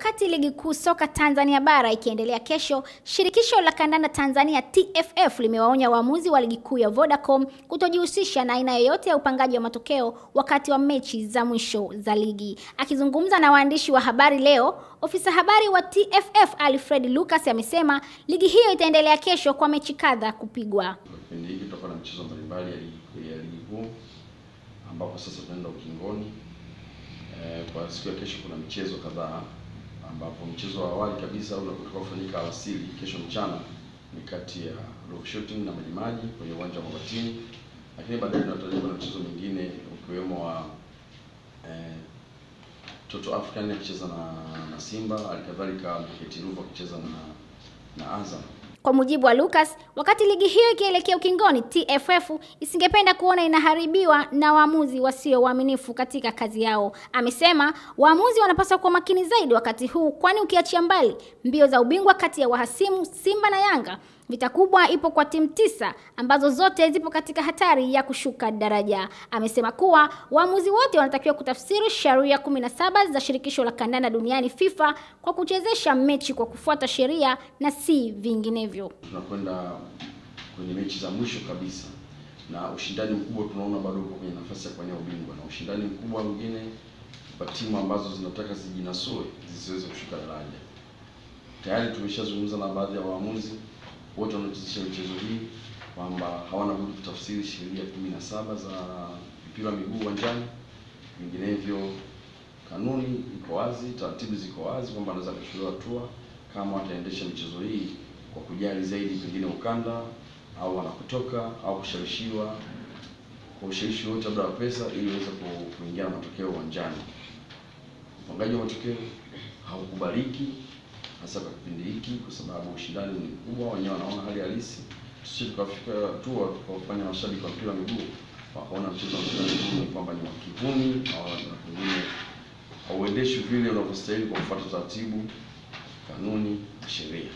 Wakati ligi kuu soka Tanzania bara ikiendelea kesho, shirikisho la kandanda Tanzania TFF limewaonya waamuzi wa ligi kuu ya Vodacom kutojihusisha na aina yoyote ya upangaji wa matokeo wakati wa mechi za mwisho za ligi. Akizungumza na waandishi wa habari leo, ofisa habari wa TFF Alfred Lucas amesema ligi hiyo itaendelea kesho kwa mechi kadha kupigwa. Kipindi hiki tutakuwa na michezo mbalimbali ya ligi ya ligi kuu ambapo sasa tunaenda ukingoni. E, kwa siku ya kesho kuna michezo kadhaa ambapo mchezo wa awali kabisa utakaofanyika alasiri kesho mchana ni kati ya Rock Shooting na Majimaji kwenye uwanja wa Mabatini, lakini baadaye tunatarajia kuna mchezo mwingine ukiwemo wa eh, Toto African akicheza na, na Simba, alikadhalika Mketi Ruvu akicheza na, na Azam. Kwa mujibu wa Lucas, wakati ligi hiyo ikielekea ukingoni, TFF isingependa kuona inaharibiwa na waamuzi wasio waaminifu katika kazi yao. Amesema waamuzi wanapaswa kuwa makini zaidi wakati huu, kwani ukiachia mbali mbio za ubingwa kati ya wahasimu Simba na Yanga, vita kubwa ipo kwa timu tisa ambazo zote zipo katika hatari ya kushuka daraja. Amesema kuwa waamuzi wote wanatakiwa kutafsiri sheria kumi na saba za shirikisho la kandanda duniani FIFA kwa kuchezesha mechi kwa kufuata sheria na si vinginevyo. Tunakwenda kwenye mechi za mwisho kabisa na ushindani mkubwa tunaona bado uko kwenye nafasi ya kuwania ubingwa, na ushindani mkubwa mwingine kwa timu ambazo zinataka zijinasue zisiweze kushuka daraja. Tayari tumeshazungumza na baadhi ya waamuzi wote wanaochezesha michezo hii kwamba hawana budi kutafsiri sheria kumi na saba za mpira miguu uwanjani, vinginevyo kanuni iko wazi, taratibu ziko wazi kwamba anaweza kuchukuliwa hatua kama wataendesha michezo hii kwa kujali zaidi pengine ukanda au wanakotoka au kushawishiwa kwa ushawishi wote labda wa pesa ili waweze kuingia na matokeo uwanjani. Upangaji wa matokeo haukubaliki hasa kwa kipindi hiki, kwa sababu ushindani ni mkubwa, wenyewe wanaona hali halisi. Tusije tukafika hatua tukawafanya mashabiki wa mpira miguu wakaona mchezo wa mpira miguu ni kwamba ni wa kivuni au pengine hauendeshi vile unavyostahili kwa kufuata taratibu, kanuni na sheria.